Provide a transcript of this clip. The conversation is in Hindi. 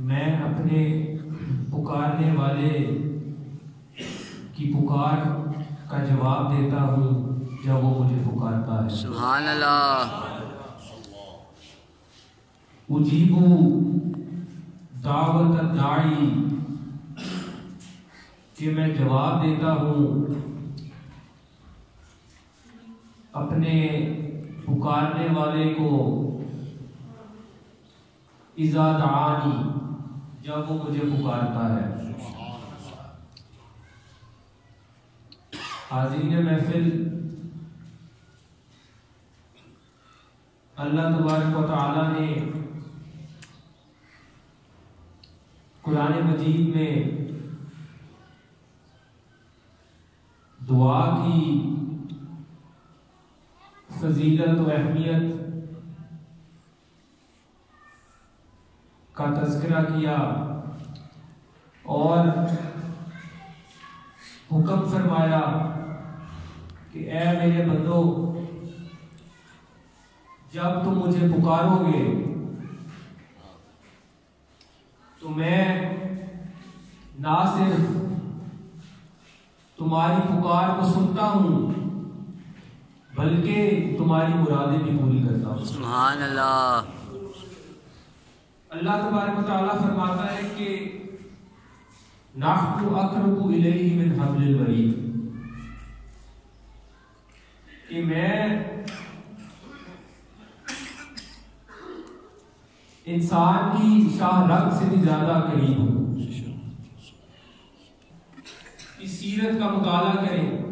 मैं अपने पुकारने वाले की पुकार का जवाब देता हूँ, जब वो मुझे पुकारता है। सुभान अल्लाह उजीबू दावत दाई कि मैं जवाब देता हूँ, अपने पुकारने वाले को इजादानी जब वो मुझे पुकारता है। हाजिर महफिल। अल्लाह तबारक ने कुरान मजीद में दुआ की फजीलत व अहमियत का तस्करा किया और हुक्म फरमाया कि, ए मेरे बंदो, जब तुम मुझे पुकारोगे तो मैं ना सिर्फ़ तुम्हारी पुकार को सुनता हूँ, बल्कि तुम्हारी मुरादें भी पूरी करता हूँ। अल्लाह तबारक व तआला फरमाता है कि नाहनु अकरबु इलैहि मिन हब्लिल वरीद। कि मैं इंसान की शाह रग से भी ज़्यादा करीब हूँ। इस सीरत का मुताला करें।